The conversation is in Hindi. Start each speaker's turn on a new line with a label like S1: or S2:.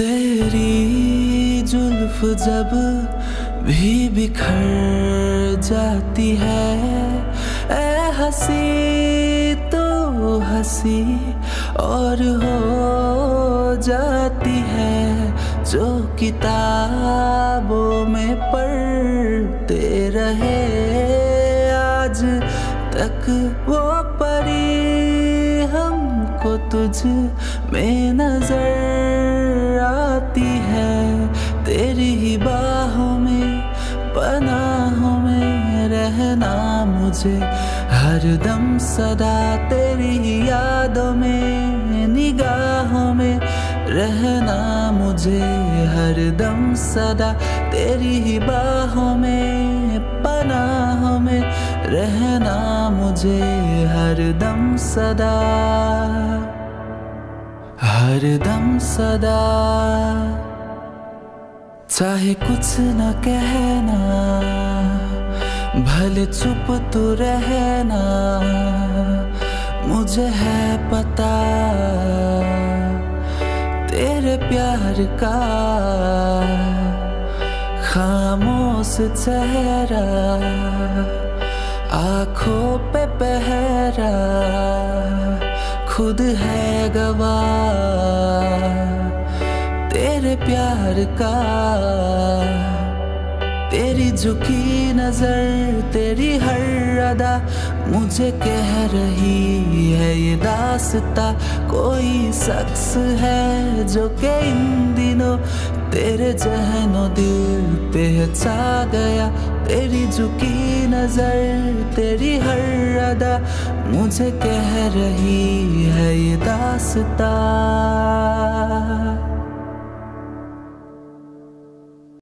S1: तेरी जुल्फ जब भी बिखर जाती है ए हसी तो हसी और हो जाती है, जो किताबों में पढ़ते रहे आज तक वो परी हमको तुझ में नज़र आती है तेरी ही बाहों में, पनाहों में रहना मुझे। हर दम सदा तेरी ही यादों में, निगाहों में रहना मुझे। हर दम सदा तेरी ही बाहों में, पनाहों में रहना मुझे। हर दम सदा हर दम सदा। चाहे कुछ न कहना, भले चुप तो रहना, मुझे है पता। तेरे प्यार का खामोश चेहरा, आँखों पे पहरा खुद है गवाह। प्यार का। तेरी झुकी नज़र, तेरी हर अदा मुझे कह रही है ये दासता। कोई शख्स है जो के इन दिनों तेरे जहनो दिल पे छा गया। तेरी झुकी नज़र, तेरी हर अदा मुझे कह रही है ये दासता।